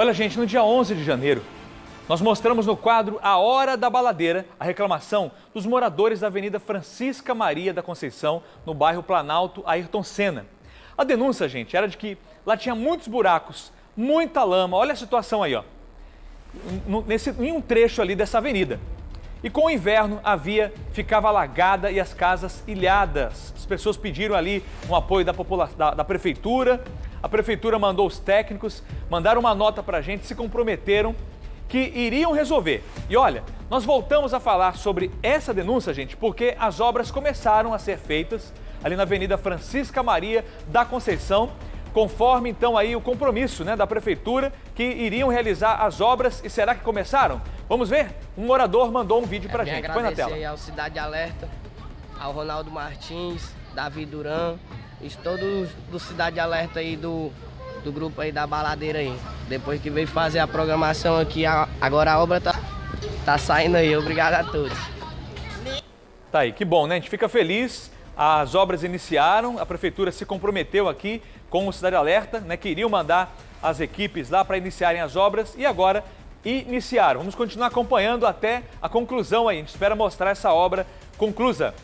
Olha, gente, no dia 11 de janeiro, nós mostramos no quadro A Hora da Baladeira a reclamação dos moradores da Avenida Francisca Maria da Conceição, no bairro Planalto, Ayrton Senna. A denúncia, gente, era de que lá tinha muitos buracos, muita lama. Olha a situação aí, ó. Nesse, em um trecho ali dessa avenida. E com o inverno, a via ficava alagada e as casas ilhadas. As pessoas pediram ali um apoio da, da, da prefeitura. A prefeitura mandou os técnicos, mandaram uma nota para a gente, se comprometeram que iriam resolver. E olha, nós voltamos a falar sobre essa denúncia, gente, porque as obras começaram a ser feitas ali na Avenida Francisca Maria da Conceição conforme então aí o compromisso né, da prefeitura que iriam realizar as obras. E será que começaram? Vamos ver? Um morador mandou um vídeo para é, gente. Põe na tela. ao Cidade Alerta, ao Ronaldo Martins, Davi Duran, e todos do Cidade Alerta aí do, do grupo aí da baladeira aí. Depois que veio fazer a programação aqui, agora a obra tá, tá saindo aí. Obrigado a todos. Tá aí, que bom, né? A gente fica feliz. As obras iniciaram, a prefeitura se comprometeu aqui com o Cidade Alerta, né, que iriam mandar as equipes lá para iniciarem as obras e agora iniciaram. Vamos continuar acompanhando até a conclusão aí. A gente espera mostrar essa obra conclusa.